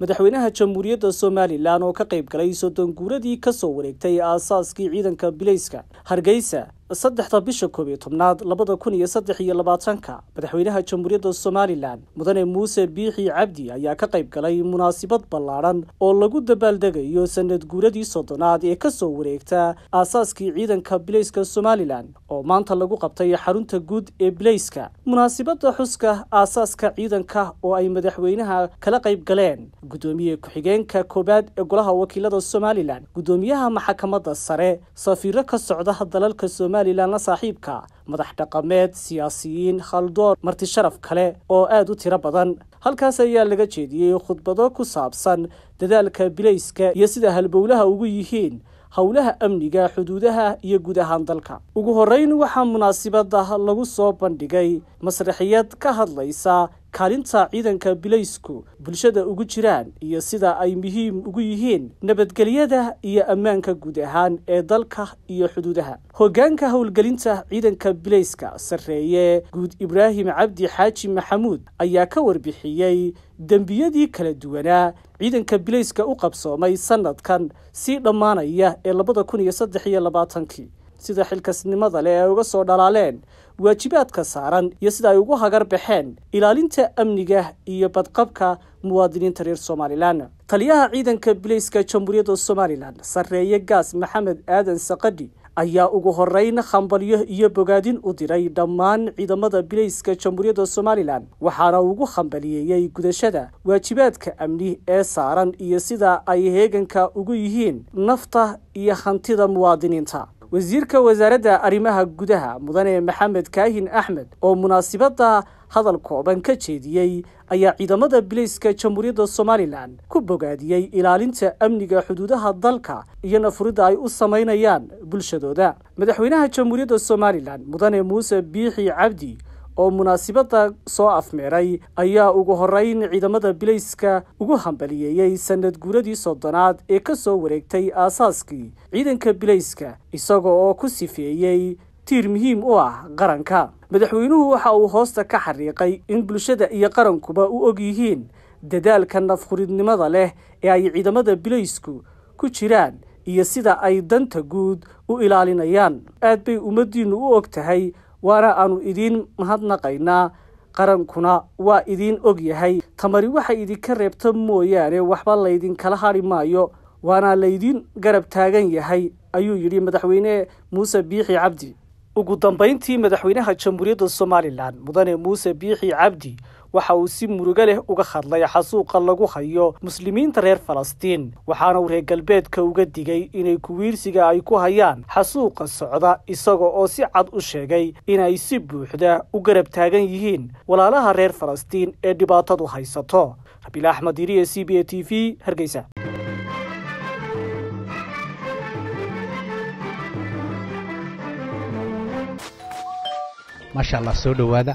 madaxweynaha jamhuuriyadda somalilan oo ka qayb galay soddon guuradii ka soo wareegtay aasaaskii ciidanka bilayska hargeysa saddexda bisha koob iyo tobnaad labada kun iyo saddex iyo labaatanka madaxweynaha jamhuuriyadda somalilan mudane muuse biixi cabdi ayaa ka qayb galay munaasabad ballaadhan oo lagu dabaaldegayo sanad guuradii soddonaad ee ka soo wareegta aasaaskii ciidanka bilayska somalilan oo maanta lagu qabtay xarunta guud ee bilayska. Munaasabadda xuska aasaaska ciidanka oo ay madaxweynaha kala qayb galeen guddoomiye ku-xigeenka koowaad ee golaha wakiilada somalilan guddoomiyaha maxkamadda sare safiiro ka socda dalalka somalilan la saaxiibka madax dhaqameed siyaasiyiin khaldoon marti sharaf kale oo aada u tiro badan. Halkaas ayaa laga jeediyey khudbado ku saabsan dadaalka bilayska iyo sida halbowlaha ugu yihiin howlaha amniga xuduudaha iyo guud ahaan dalka. Ugu horreyn waxaa munaasibada lagu soo bandhigay masraxiyad ka hadlaysa kaalinta ciidanka bilaysku bulshada ugu jiraan iyo sida ay muhiim ugu yihiin nabadgelyada iyo ammaanka guud ahaan ee dalka iyo xuduudaha. Hoggaanka howlgelinta ciidanka bilayska sarreeye guud ibraahim cabdi xaaji maxamuud ayaa ka warbixiyey dembiyadii kala duwanaa ciidanka bilayska u qabsoomay sanadkan sii dhammaanaya ee labada kun iyo saddex iyo labaatankii sida xilkasnimada leh ay uga soo dhalaaleen waajibaadka saaran iyo sida ay ugu hagar baxeen ilaalinta amniga iyo badqabka muwaadiniinta reer somalilan. Taliyaha ciidanka bilayska jamhuuriyadda somalilan sarreeye gaas maxamed aadan saqadhi ayaa ugu horeyn khambalyo iyo bogaadin u diray dhammaan ciidamada bilayska jamhuuriyadda somalilan waxaana ugu khambaliyeeyey gudashada waajibaadka amni ee saaran iyo sida ay heeganka ugu yihiin nafta iyo hantida muwaadiniinta wasiirka wasaaradda arrimaha gudaha mudane maxamed kaahin axmed oo munaasibadda hadal kooban ka jeediyey ayaa ciidamada bilayska jamhuuriyadda somalilan ku bogaadiyey ilaalinta amniga xuduudaha dalka iyo nafuridda ay u samaynayaan bulshadooda. Madaxweynaha jamhuuriyadda somalilan mudane muuse biixi cabdi oo munaasibadda soo afmeeray ayaa ugu horeyn ciidamada bilayska ugu hambaliyeeyey sanad guuradii soddonaad ee ka soo wareegtay aasaaskii ciidanka bilayska isaga oo ku sifeeyey tiir muhiim u ah qaranka. Madaxweynuhu waxa uu hoosta ka xariiqay in bulshada iyo qarankuba u og yihiin dadaalka nafhuridnimada leh ee ay ciidamada bilaysku ku jiraan iyo sida ay danta guud u ilaalinayaan. Aad bay ummaddiinnu u og tahay waana aanu idiin mahadnaqaynaa. Qarankuna waa idiin og yahay. Tamari waxay idinka reebta mooyaane waxba laydinkala hadhi maayo. Waana laydiin garab taagan yahay ayuu yidhi madaxweyne muuse biixi cabdi. Ugu dambayntii madaxweynaha jamhuuriyadda somalilan mudane muuse biixi cabdi waxa uu si murugo leh uga hadlay xasuuqa lagu hayo muslimiinta reer falastiin. Waxaana uu reer galbeedka uga digay inay kuwiirsiga ay ku hayaan xasuuqa socda isaga oo si cad u sheegay inay si buuxda u garab taagan yihiin walaalaha reer falastiin ee dhibaatadu haysato. Rabiil axmed iriye c b a t v hargeysa. Maasha allah soo dhowaada